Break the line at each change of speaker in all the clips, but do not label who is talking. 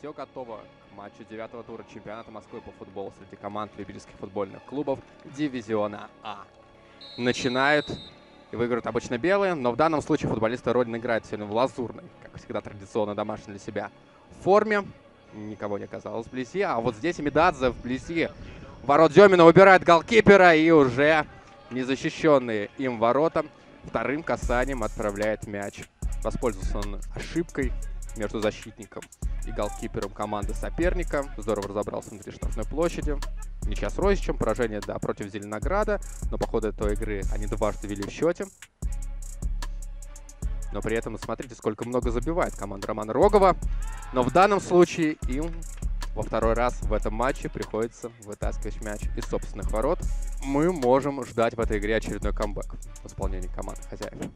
все готово к матчу девятого тура чемпионата Москвы по футболу среди команд любительских футбольных клубов дивизиона А. Начинают и выиграют обычно белые, но в данном случае футболисты Родины играют сегодня в лазурной, как всегда традиционно домашней для себя форме. Никого не оказалось вблизи, а вот здесь Медадзе вблизи. Ворот Демина убирает голкипера и уже незащищенные им ворота вторым касанием отправляет мяч. Воспользовался он ошибкой между защитником и голкипером команды соперника. Здорово разобрался внутри штрафной площади. Ничья с Росичем, поражение, да, против Зеленограда. Но по ходу этой игры они дважды вели в счете. Но при этом, смотрите, сколько много забивает команда Романа Рогова. Но в данном случае им во второй раз в этом матче приходится вытаскивать мяч из собственных ворот. Мы можем ждать в этой игре очередной камбэк в исполнении команды хозяев.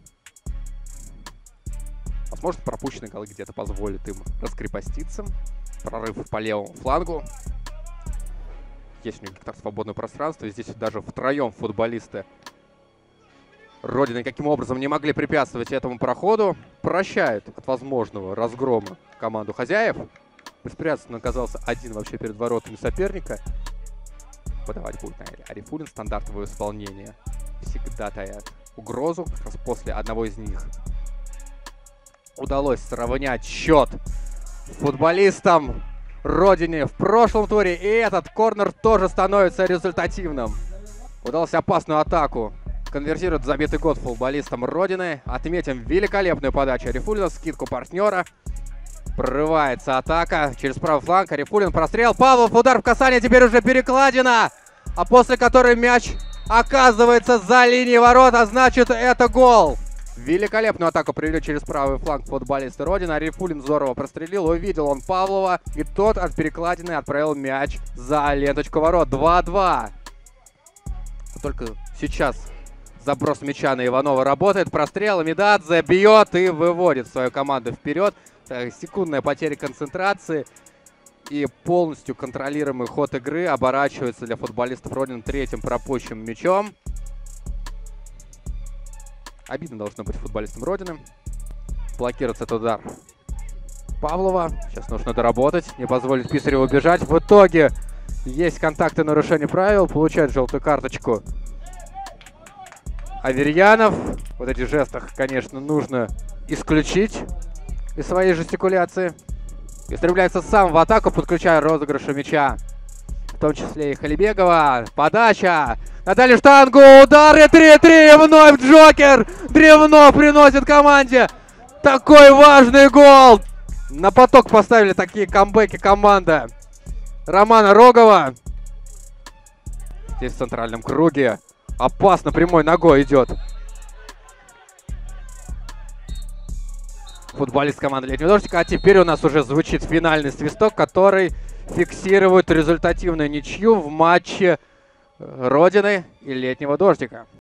Возможно, пропущенный гол где-то позволит им раскрепоститься. Прорыв по левому флангу. Есть у них гектар свободного пространства. Здесь даже втроем футболисты Родины каким образом не могли препятствовать этому проходу. Прощают от возможного разгрома команду хозяев. Беспрепятственно оказался один вообще перед воротами соперника. Подавать будет, наверное, Арифулин. Стандартовое исполнение всегда таят угрозу. Как раз после одного из них удалось сравнять счет футболистам Родине в прошлом туре. И этот корнер тоже становится результативным. Удалось опасную атаку конвертирует забитый год футболистам Родины. Отметим великолепную подачу Арифулина, скидку партнера. Прорывается атака через правый фланг. Арифулин прострел. Павлов удар в касание. Теперь уже перекладина. А после которой мяч оказывается за линией ворот. А значит это гол. Великолепную атаку привели через правый фланг футболисты Родины. Арифулин здорово прострелил. Увидел он Павлова. И тот от перекладины отправил мяч за ленточку ворот. 2-2. Только сейчас заброс мяча на Иванова работает. Прострел. Медадзе бьет и выводит свою команду вперед. Секундная потеря концентрации и полностью контролируемый ход игры оборачивается для футболистов Родин третьим пропущенным мячом. Обидно должно быть футболистам Родины. Блокируется этот удар Павлова. Сейчас нужно доработать, не позволить Писареву убежать. В итоге есть контакты нарушения правил, получает желтую карточку Аверьянов. Вот эти жестах, конечно, нужно исключить из своей жестикуляции. И стремляется сам в атаку, подключая розыгрыша мяча. Том числе и Халибегова. Подача. Наталья штангу. Удар и 3-3. Вновь Джокер. Древно приносит команде такой важный гол. На поток поставили такие камбэки команда Романа Рогова. Здесь в центральном круге. Опасно прямой ногой идет. футболист команды Летнего Дождика. А теперь у нас уже звучит финальный свисток, который фиксирует результативную ничью в матче Родины и Летнего Дождика.